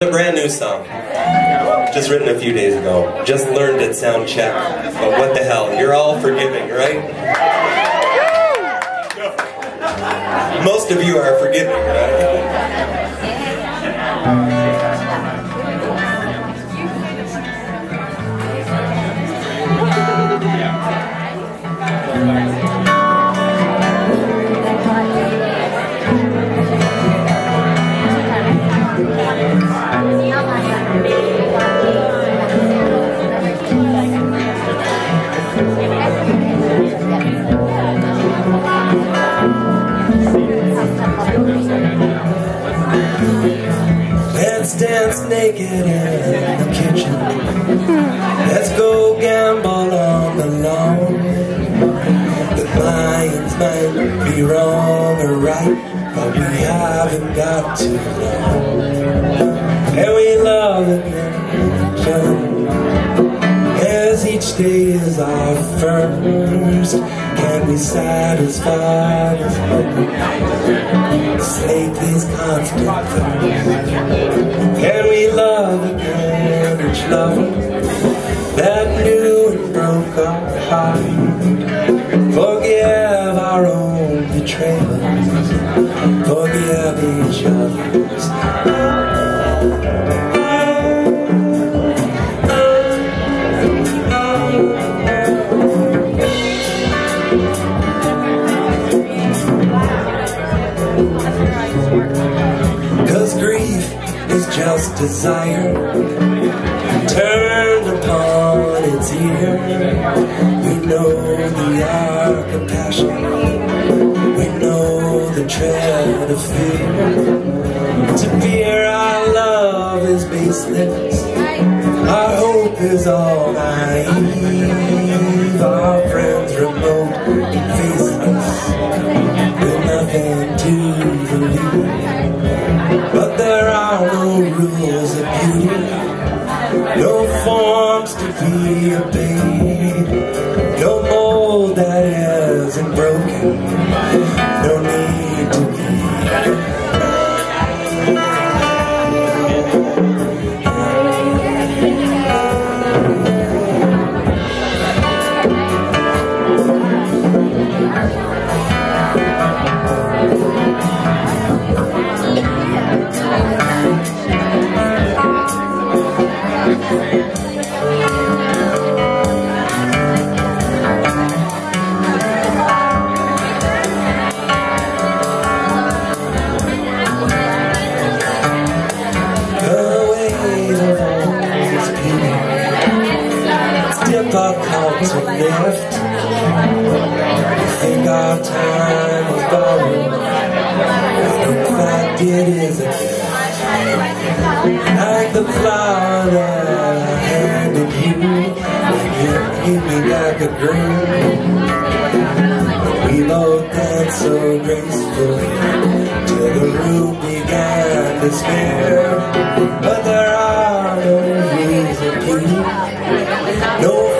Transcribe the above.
A brand new song. Just written a few days ago. Just learned it sound check. But what the hell? You're all forgiving, right? Most of you are forgiving, right? Naked in the kitchen. Let's go gamble on the lawn. The minds might be wrong or right, but we haven't got too long. And we love each other as each day is our first. Can we satisfy as hunger? Slake these constant thirst. Love again each lover that knew and broke our heart? Just desire turned upon its ear. We know the arc of passion, we know the tread of fear. To fear our love is baseless, our hope is all naive. Beauty, no forms to be obeyed, it's difficult to lift. I think our time is borrowed, in fact it isn't. Like the flower that I handed you, like you me back a dream. We both danced so gracefully till the room began to spare. But there are no of beauty, no